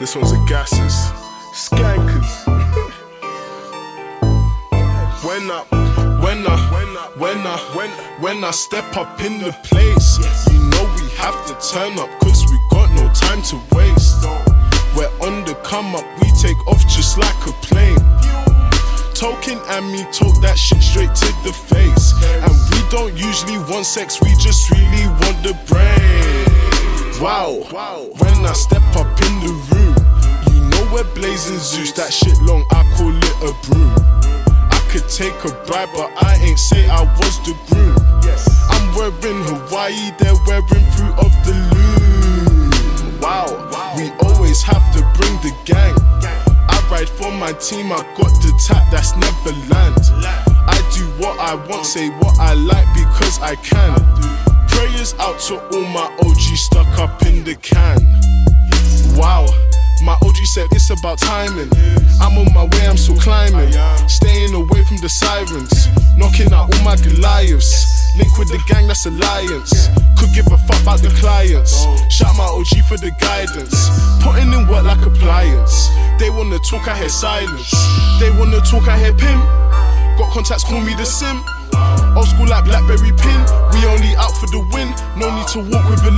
This one's a gases. Skankers. when I, when I, when I, when when, I step up in the place, you know we have to turn up, cause we got no time to waste. We're on the come up, we take off just like a plane. Talking and me talk that shit straight to the face. And we don't usually want sex, we just really want the brain. Wow, when I step up in the room, we're blazing zoots, that shit long, I call it a broom. I could take a bribe, but I ain't say I was the groom. I'm wearing Hawaii, they're wearing fruit of the loom. Wow, we always have to bring the gang. I ride for my team, I got the tap, that's Neverland. I do what I want, say what I like because I can. Prayers out to all my OG stuck up in the can. Wow, my OG said it's about timing. I'm on my way, I'm still climbing. Staying away from the sirens. Knocking out all my Goliaths. Link with the gang, that's alliance. Could give a fuck about the clients. Shout my OG for the guidance. Putting in work like appliance. They wanna talk, I hear silence. They wanna talk, I hear pimp. Got contacts, call me the sim. Old school like Blackberry pin. We only out for the win. No need to walk with a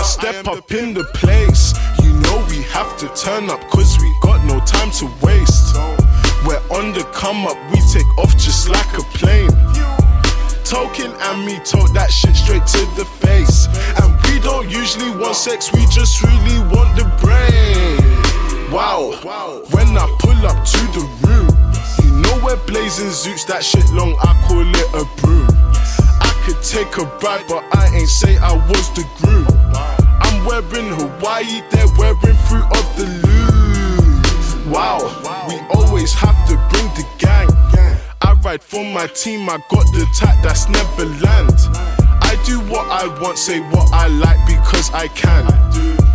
I step up in the place, you know we have to turn up, cause we got no time to waste. We're on the come up, we take off just like a plane. Token and me talk that shit straight to the face. And we don't usually want sex, we just really want the brain. Wow, when I pull up to the room, you know we're blazing zoots, that shit long, I call it a broom. I could take a bribe, but I ain't say I was the groom. I'm wearing Hawaii, they're wearing fruit of the loom. Wow, we always have to bring the gang. I ride for my team, I got the tat, that's never land. I do what I want, say what I like because I can.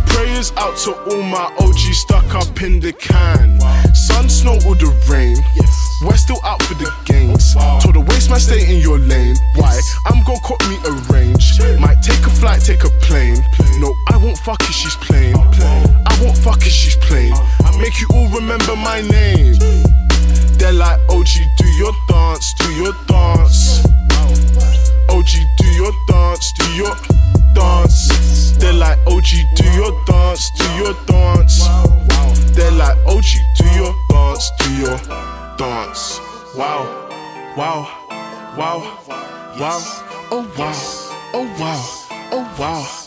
Prayers out to all my OG stuck up in the can. Sun, snow, or the rain. We're still a plane. No, I won't fuck if she's plain. I won't fuck if she's plain. I make you all remember my name. They're like, OG, do your dance, do your dance. OG, do your dance, do your dance. They're like, OG, do your dance, do your dance. They're like, OG, do your dance, do your dance. Wow, wow, wow, wow, oh wow, oh wow, oh wow, oh, wow,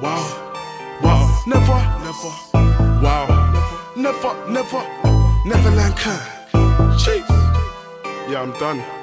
wow, wow. Never, never, wow, never, never, Neverland can. Jeez. Yeah, I'm done.